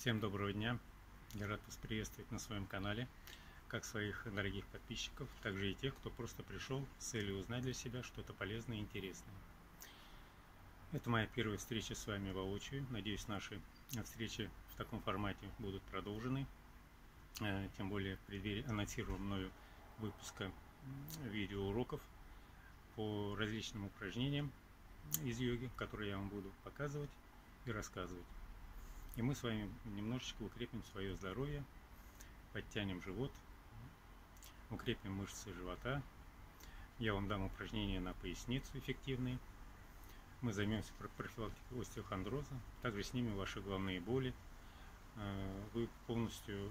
Всем доброго дня! Я рад вас приветствовать на своем канале, как своих дорогих подписчиков, так же и тех, кто просто пришел с целью узнать для себя что-то полезное и интересное. Это моя первая встреча с вами воочию. Надеюсь, наши встречи в таком формате будут продолжены. Э, тем более в преддверии анонсированного выпуска видеоуроков по различным упражнениям из йоги, которые я вам буду показывать и рассказывать. И мы с вами немножечко укрепим свое здоровье, подтянем живот, укрепим мышцы живота. Я вам дам упражнения на поясницу эффективные. Мы займемся профилактикой остеохондроза, также снимем ваши головные боли. Э, вы полностью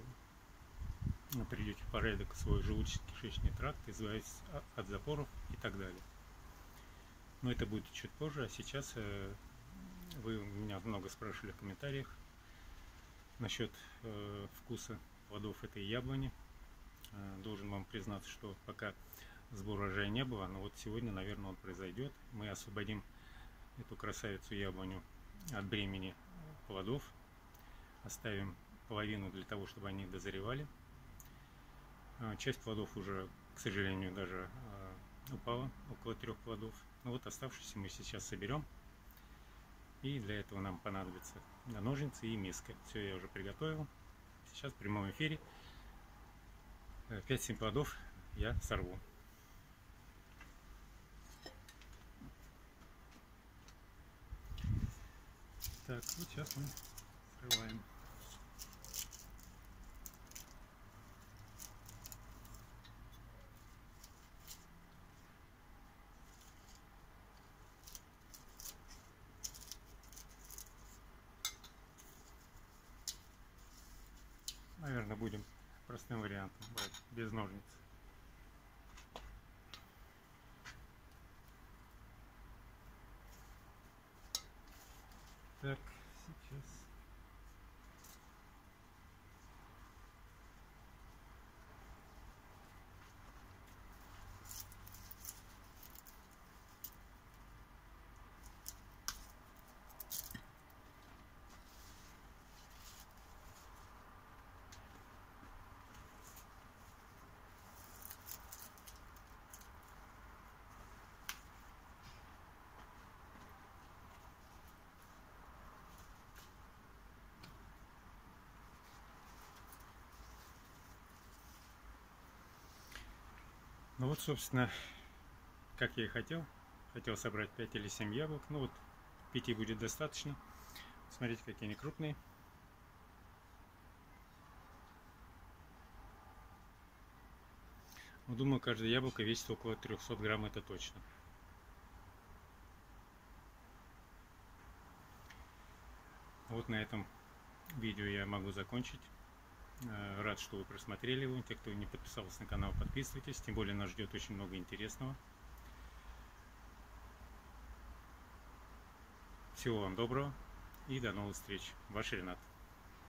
придете в порядок свой желудочно-кишечный тракт, избавитесь от запоров и так далее. Но это будет чуть позже, а сейчас э, вы меня много спрашивали в комментариях Насчет э, вкуса плодов этой яблони. Э, должен вам признаться, что пока сбор урожая не было, но вот сегодня, наверное, он произойдет. Мы освободим эту красавицу яблоню от бремени плодов. Оставим половину для того, чтобы они дозревали. Э, часть плодов уже, к сожалению, даже э, упала, около трех плодов. Ну вот оставшиеся мы сейчас соберем. И для этого нам понадобится ножницы и миска. Все я уже приготовил. Сейчас в прямом эфире 5-7 плодов я сорву. Так, вот сейчас мы срываем. Наверное, будем простым вариантом брать, без ножниц. Так, сейчас Ну вот, собственно, как я и хотел. Хотел собрать 5 или 7 яблок. Ну вот, 5 будет достаточно. Смотрите, какие они крупные. Ну, думаю, каждое яблоко весит около 300 грамм, это точно. Вот на этом видео я могу закончить. Э, рад, что вы просмотрели его. Те, кто не подписался на канал, подписывайтесь. Тем более нас ждет очень много интересного. Всего вам доброго и до новых встреч. Ваш Ренат.